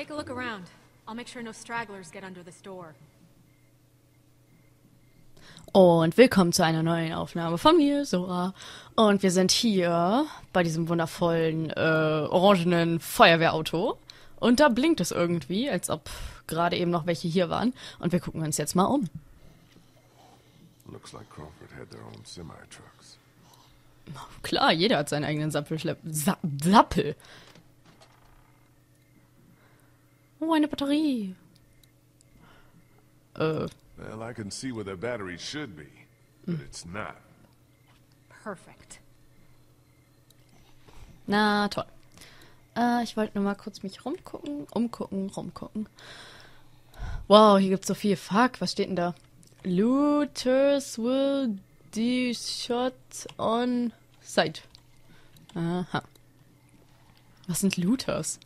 Take a look around. I'll make sure no stragglers get under this door. Und willkommen zu einer neuen Aufnahme von mir, Sora. Und wir sind hier bei diesem wundervollen, äh, orangenen Feuerwehrauto. Und da blinkt es irgendwie, als ob gerade eben noch welche hier waren. Und wir gucken uns jetzt mal um. Looks like Crawford had their own semi-trucks. Klar, jeder hat seinen eigenen Sappelschlepp... Sa Sappel. Oh, eine Batterie. Äh, Well, I can see where their battery should be, but it's not. Perfect. na toll. Äh, ich wollte nur mal kurz mich rumgucken, umgucken, rumgucken. Wow, hier gibt's so viel. Fuck, was steht denn da? Looters will be shot on sight. Aha. Was sind Looters?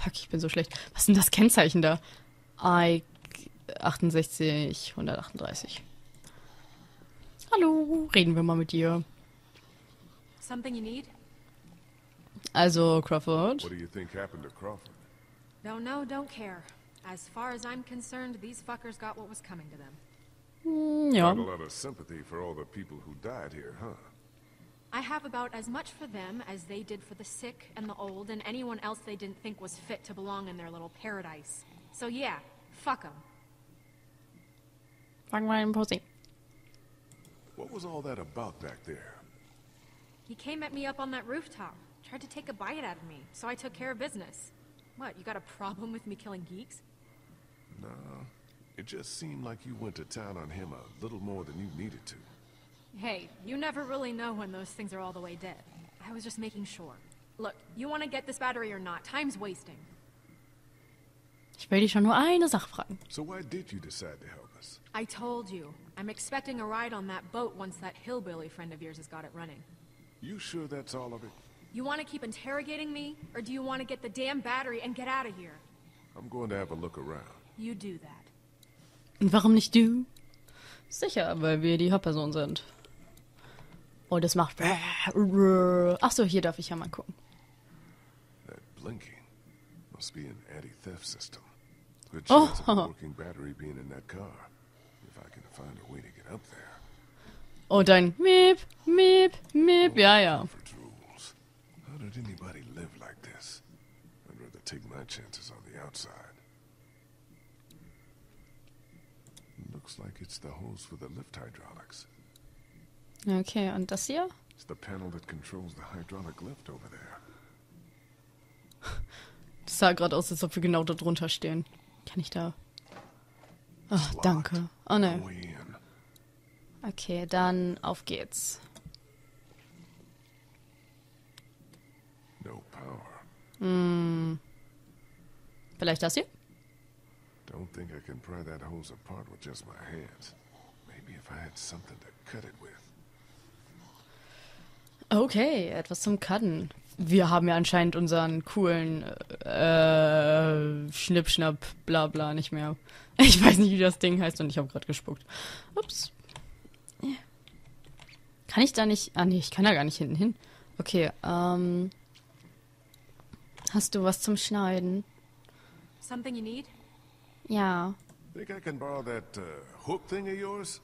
Fuck, ich bin so schlecht. Was ist denn das Kennzeichen da? I 68 138. Hallo, reden wir mal mit dir. Something you need? Also, Crawford. What do you think happened to Crawford? Don't know, don't care. As far as I'm concerned, these fuckers got what was coming to them. Hm, Ja. Got a lot of sympathy for all the people who died here, huh? I have about as much for them as they did for the sick and the old and anyone else they didn't think was fit to belong in their little paradise. So yeah, fuck them. Fangen wir an Pause. What was all that about back there? He came at me up on that rooftop, tried to take a bite out of me, so I took care of business. What, you got a problem with me killing geeks? No, it just seemed like you went to town on him a little more than you needed to. Hey, you never really know when those things are all the way dead. I was just making sure. Look, you want to get this battery or not? Time's wasting. Ich will dich schon nur eine Sache fragen. So why did you decide to help us? I told you. I'm expecting a ride on that boat once that hillbilly friend of yours has got it running. You sure that's all of it? You want to keep interrogating me, or do you want to get the damn battery and get out of here? I'm going to have a look around. You do that. Und warum nicht du? Sicher, weil wir die Hauptperson sind. Oh, das macht. Ach so, hier darf ich ja mal gucken. That blinking must be an anti-theft system. Good Oh. chance of a working battery being in that car. If I can find a way to get up there. Oh, dein Miep, Miep, Miep. Ja, ja. How did anybody live like this? I'd rather take my chances on the outside. Looks like it's the hose for the lift hydraulics. Okay, und das hier? It's the panel that controls the hydraulic lift over there. Das sah gerade aus, als ob wir genau da drunter stehen. Kann ich da. Ach, danke. Oh ne. Okay, dann auf geht's. No power. Vielleicht das hier? Don't think I can pry that hose apart with just my hands. Maybe if I had something to cut it with. Okay, etwas zum Cutten. Wir haben ja anscheinend unseren coolen äh, Schnippschnapp, bla bla nicht mehr. Ich weiß nicht, wie das Ding heißt und ich habe gerade gespuckt. Ups. Kann ich da nicht. Ah nee, ich kann da gar nicht hinten hin. Okay, ähm. Hast du was zum Schneiden? Something you need? Ja. Think I can borrow that uh, hook thing of yours?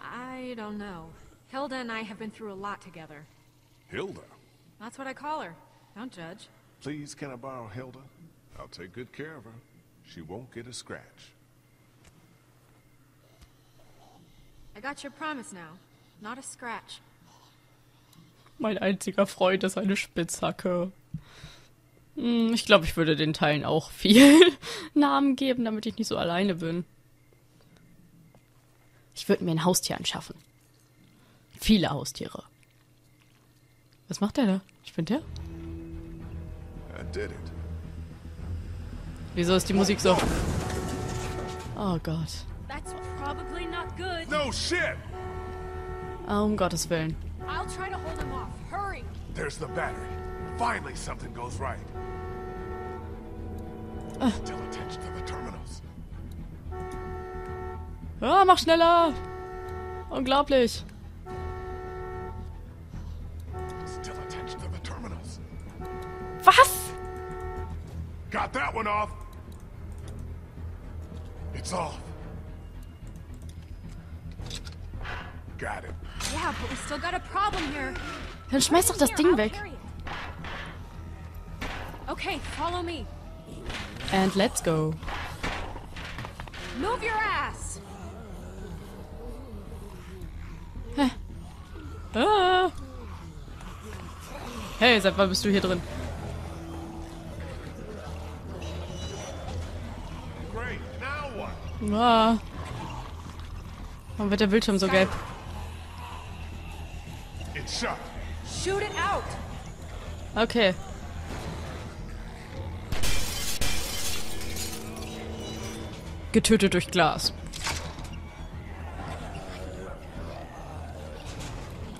I don't know. Hilda and I have been through a lot together. Hilda. That's what I call her. Don't judge. Please, can I borrow Hilda? I'll take good care of her. She won't get a scratch. I got your promise now. Not a scratch. Mein einziger Freund ist eine Spitzhacke. Hm, Ich glaube, ich würde den Teilen auch viel Namen geben, damit ich nicht so alleine bin. Ich würde mir ein Haustier anschaffen. Viele Haustiere. Was macht der da? Spinnt der? I did it. Wieso ist die Musik so? Oh Gott. That's probably not good. No shit! Oh, um Gottes Willen. I'll try to hold him off. Hurry! There's the battery. Finally, something goes right. Still attached to the terminals. Ja, mach schneller! Unglaublich. Got that one off. It's off. Got it. Yeah, but we still got a problem here. Dann schmeiß doch das Ding weg. Okay, follow me. And let's go. Move your ass. Ah. Hey, seit wann bist du hier drin? Ah. Warum wird der Bildschirm so gelb? It's shut. Shoot it out. Okay. Getötet durch Glas.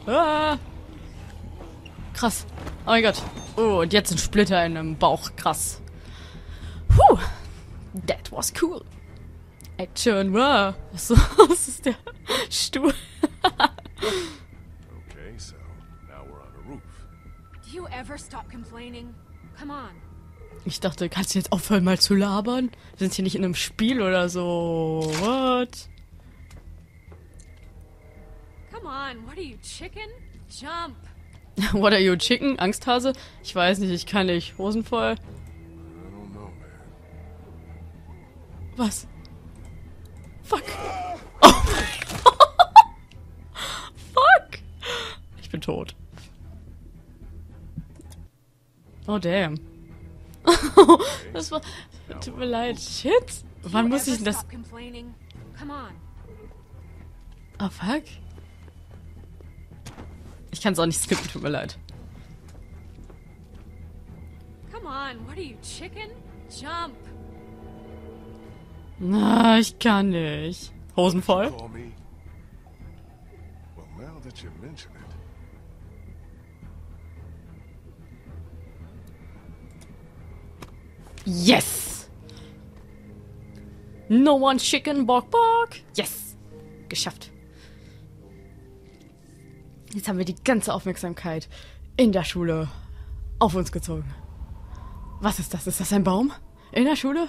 Ah. Krass. Oh mein Gott. Oh, und jetzt ein Splitter in einem Bauch. Krass. Puh. That was cool. Action. Wow. Was, was ist der Stuhl? Okay, so now we're on a roof. Do you ever stop complaining? Come on. Ich dachte, kannst du jetzt aufhören mal zu labern? Wir sind hier nicht in einem Spiel oder so. What? Come on. What are you, chicken? Jump. What are you, Chicken? Angsthase? Ich weiß nicht, ich kann nicht. Hosen voll. I don't know, man. Was? Fuck. Oh. Fuck. Ich bin tot. Oh, damn. das war... Tut mir leid. Shit. Wann muss ich denn das... Oh, fuck. Ich kann es auch nicht skippen, tut mir leid. Come on. What are you, chicken? Jump. Na, ich kann nicht. Hosen voll? Yes! No one chicken, bok bok. Yes! Geschafft. Jetzt haben wir die ganze Aufmerksamkeit in der Schule auf uns gezogen. Was ist das? Ist das ein Baum? In der Schule?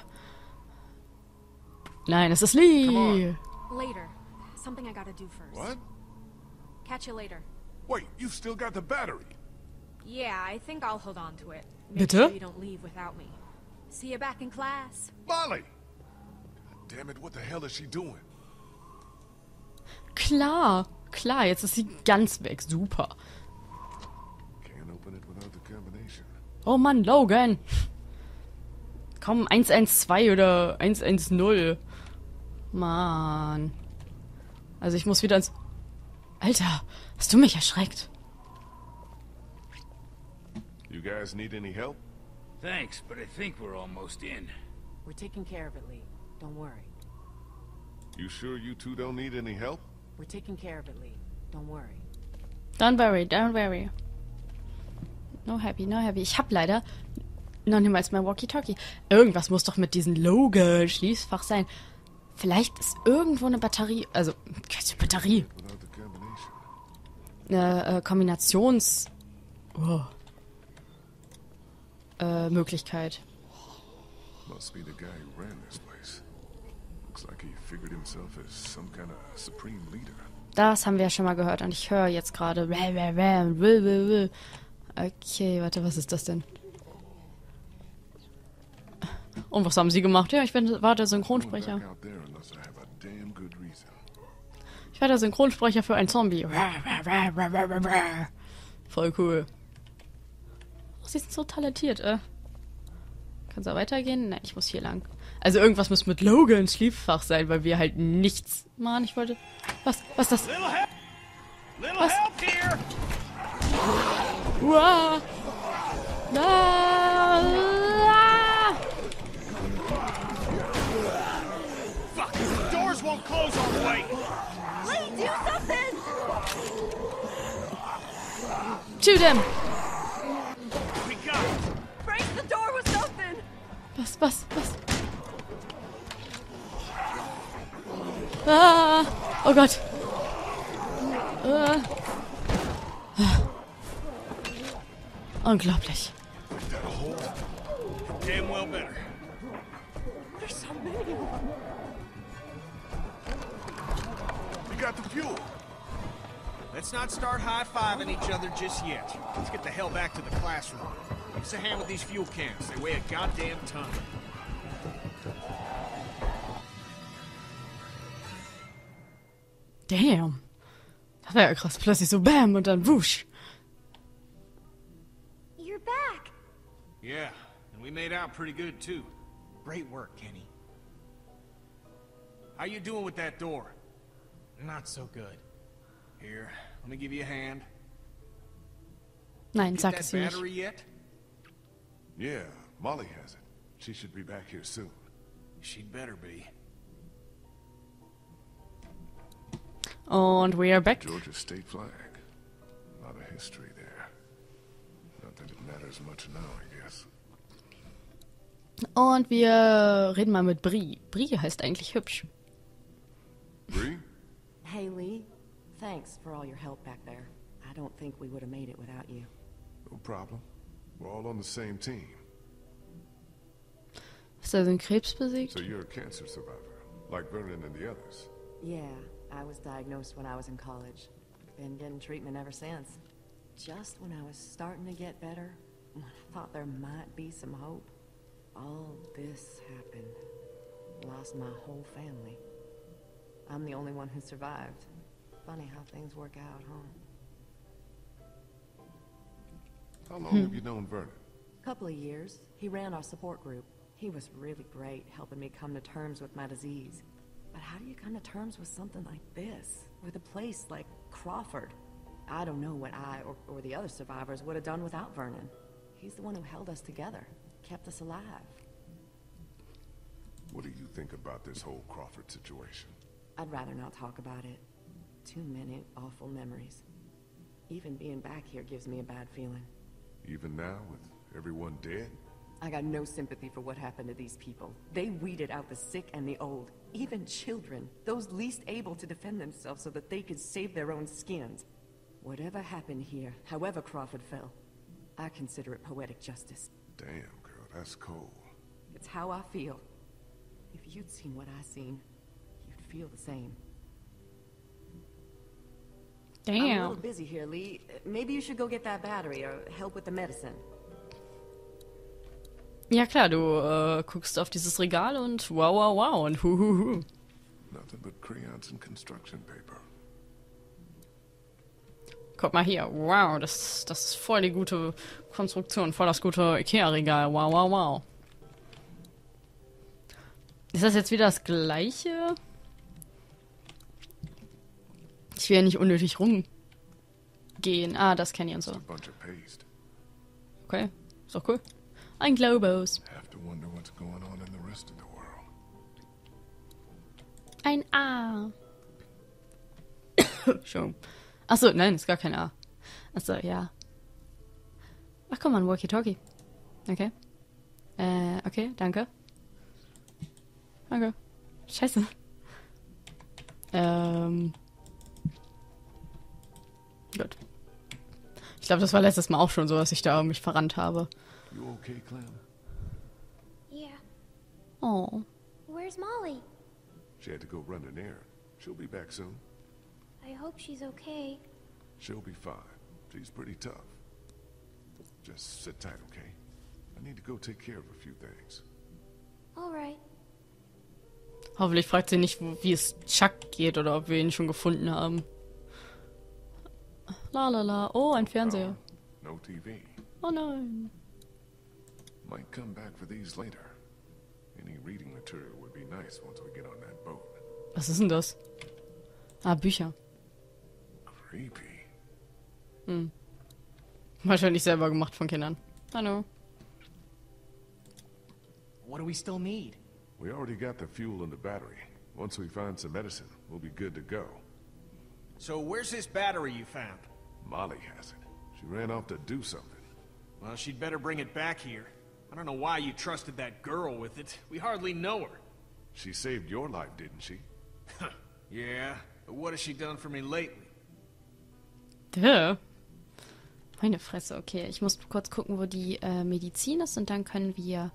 Nein, es ist Lee. Later. Something I gotta do first. what? Catch you later. Wait, you've still got the battery. Yeah, I think I'll hold on to it. Make Bitte? sure you don't leave without me. See you back in class. Molly! Damn it, what the hell is she doing? Klar, klar, jetzt ist sie ganz weg. Super. Can't open it without the combination. Oh Mann, Logan. Komm, 112 oder 110. Mann. Also ich muss wieder ins... Alter, hast du mich erschreckt? You guys need any help? Thanks, but I think we're almost in. We're taking care of it, Lee. Don't worry. You sure you two don't need any help? We're taking care of it, Lee. Don't worry. Don't worry, don't worry. No happy, no happy. Ich hab leider noch niemals mein Walkie-Talkie. Irgendwas muss doch mit diesem Logan-Schließfach sein. Vielleicht ist irgendwo eine Batterie, also keine Batterie, eine äh, Kombinations... Oh. Äh, Möglichkeit. Must be the guy who ran this place. Looks like he figured himself as some kind of supreme leader. Das haben wir ja schon mal gehört und ich höre jetzt gerade. Okay, warte, was ist das denn? Und was haben sie gemacht? Ja, ich bin, war der Synchronsprecher. Ich war der Synchronsprecher für einen Zombie. Voll cool. Sie sind so talentiert, äh. Kann es auch weitergehen? Nein, ich muss hier lang. Also irgendwas muss mit Logans Schließfach sein, weil wir halt nichts... Mann, ich wollte... Was? Was ist das? Little help! Little Was? help here! Uah. Ah. Ah. Fuck! The doors won't close all the way! Lee, do something! Shoot him! Was, was, was? Ah. Oh Gott. Ah. Ah. Unglaublich. That a hold? damn well better. There's so many of them. We got the fuel. Let's not start high-fiving each other just yet. Let's get the hell back to the classroom. Give us a hand with these fuel cans. They weigh a goddamn ton. Damn. Das war ja krass. Plötzlich so Bam und dann Wusch. You're back. Yeah, and we made out pretty good, too. Great work, Kenny. How you doing with that door? Not so good. Here, let me give you a hand. Nein, Get sag es mir nicht. yet? Yeah, Molly has it. She should be back here soon. She'd better be. And we are back. Georgia state flag. A lot of history there. Not that it matters much now, I guess. Und wir reden mal mit Brie. Brie heißt eigentlich hübsch. Bree? Hey, Lee. Thanks for all your help back there. I don't think we would have made it without you. No problem. We're all on the same team. Hast du den Krebs besiegt? So you're a cancer survivor, like Vernon and the others. Yeah, I was diagnosed when I was in college. Been getting treatment ever since. Just when I was starting to get better, when I thought there might be some hope, all this happened. Lost my whole family. I'm the only one who survived. Funny how things work out, huh? How long hmm. have you known Vernon? A couple of years. He ran our support group. He was really great helping me come to terms with my disease. But how do you come to terms with something like this? With a place like Crawford? I don't know what I or, or the other survivors would have done without Vernon. He's the one who held us together, kept us alive. What do you think about this whole Crawford situation? I'd rather not talk about it. Too many awful memories. Even being back here gives me a bad feeling. Even now, with everyone dead? I got no sympathy for what happened to these people. They weeded out the sick and the old, even children, those least able to defend themselves so that they could save their own skins. Whatever happened here, however Crawford fell, I consider it poetic justice. Damn, girl, that's cold. It's how I feel. If you'd seen what I seen, you'd feel the same. I'm a little Damn. busy here, Lee. Maybe you should go get that battery or help with the medicine. Ja klar, du äh, guckst auf dieses Regal und wow, wow, wow und hu, hu, hu. Nothing but crayons and construction paper. Guck mal hier, wow, das, das ist voll die gute Konstruktion, voll das gute Ikea-Regal, wow, wow, wow. Ist das jetzt wieder das gleiche? Ich will ja nicht unnötig rumgehen. Ah, das kenne ich und so. Okay, ist doch cool. Ein Globus. Ein A. Schon. Achso, nein, ist gar kein A. Achso, ja. Ach komm mal, ein Walkie-Talkie. Okay. Äh, okay, danke. Danke. Scheiße. Ähm. Gut. Ich glaube, das war letztes Mal auch schon so, dass ich da mich verrannt habe. You okay, Clem? Yeah. Oh. Where's Molly? She had to go run an errand. She'll be back soon. I hope she's okay. She'll be fine. She's pretty tough. Just sit tight, okay? I need to go take care of a few things. All right. Hoffentlich fragt sie nicht, wie es Chuck geht oder ob wir ihn schon gefunden haben. La la la. Oh, ein Fernseher. No TV. Oh nein. Might come back for these later. Any reading material would be nice once we get on that boat. Was ist denn das? Ah, Bücher. Creepy. Wahrscheinlich selber gemacht von Kindern. Hallo. What do we still need? We already got the fuel and the battery. Once we find some medicine, we'll be good to go. So where's this battery you found? Molly has it. She ran off to do something. Well, she'd better bring it back here. I don't know why you trusted that girl with it. We hardly know her. She saved your life, didn't she? Yeah, but what has she done for me lately? Duh. Meine Fresse, okay. Ich muss kurz gucken, wo die äh, Medizin ist und dann können wir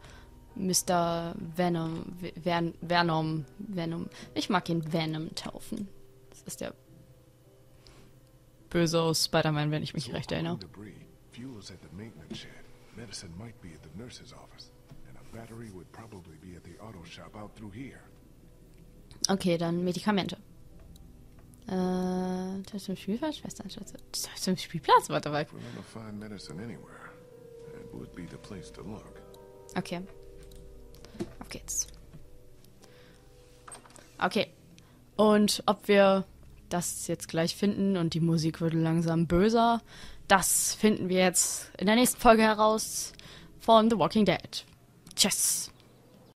Mr. Venom, Ven Venom, Venom. Ich mag ihn Venom taufen. Das ist der Böse aus Spider-Man, wenn ich mich recht erinnere. Okay, dann Medikamente. Äh, das zum Spielplatz, Schwesternschätze. Das zum Spielplatz war dabei. If we're gonna find medicine anywhere, it would be the place to look. Okay. Auf geht's. Okay. Und ob wir das jetzt gleich finden und die Musik wird langsam böser, das finden wir jetzt in der nächsten Folge heraus von The Walking Dead. Tschüss.